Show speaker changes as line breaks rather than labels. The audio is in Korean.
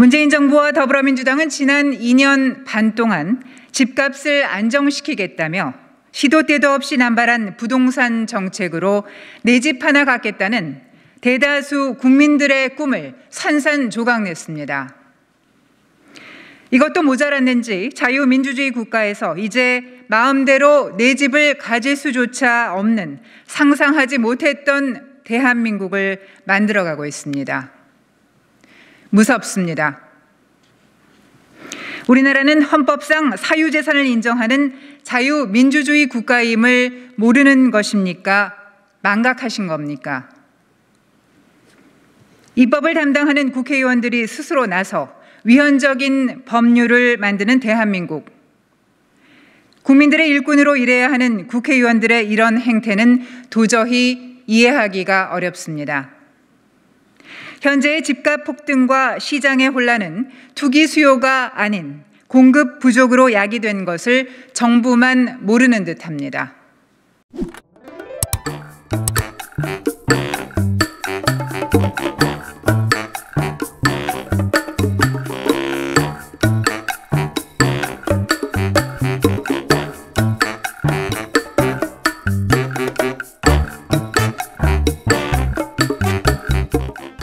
문재인 정부와 더불어민주당은 지난 2년 반 동안 집값을 안정시키겠다며 시도 때도 없이 남발한 부동산 정책으로 내 집 하나 갖겠다는 대다수 국민들의 꿈을 산산조각냈습니다. 이것도 모자랐는지 자유민주주의 국가에서 이제 마음대로 내 집을 가질 수조차 없는 상상하지 못했던 대한민국을 만들어가고 있습니다. 무섭습니다. 우리나라는 헌법상 사유재산을 인정하는 자유민주주의 국가임을 모르는 것입니까? 망각하신 겁니까? 입법을 담당하는 국회의원들이 스스로 나서 위헌적인 법률을 만드는 대한민국. 국민들의 일꾼으로 일해야 하는 국회의원들의 이런 행태는 도저히 이해하기가 어렵습니다. 현재의 집값 폭등과 시장의 혼란은 투기 수요가 아닌 공급 부족으로 야기된 것을 정부만 모르는 듯합니다.